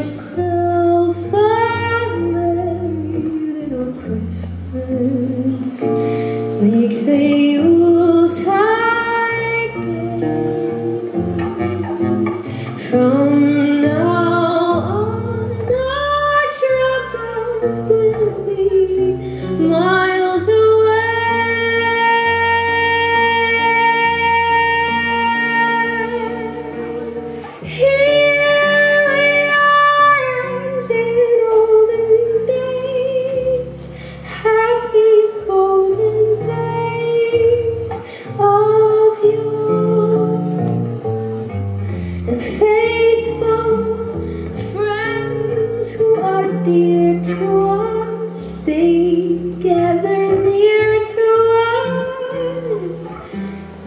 yourself a little Christmas. Make the Yuletide gay. From now on, our troubles will be miles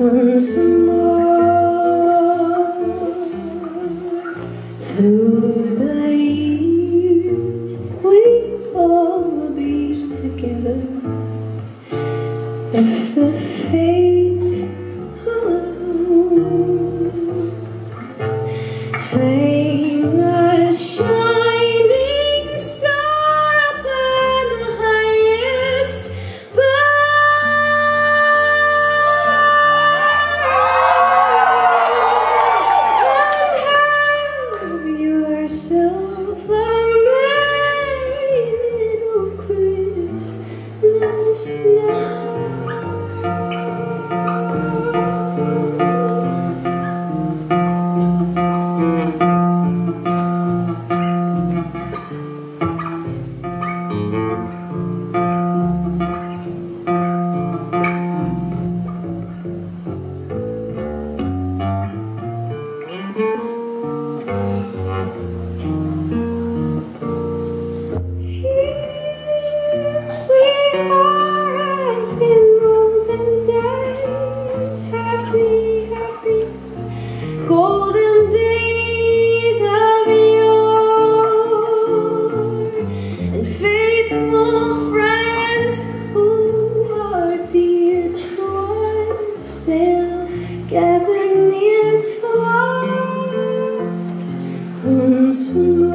once more. Through the years, we all be together. If the fates yourself a merry little Christmas Through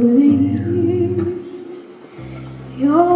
the years, your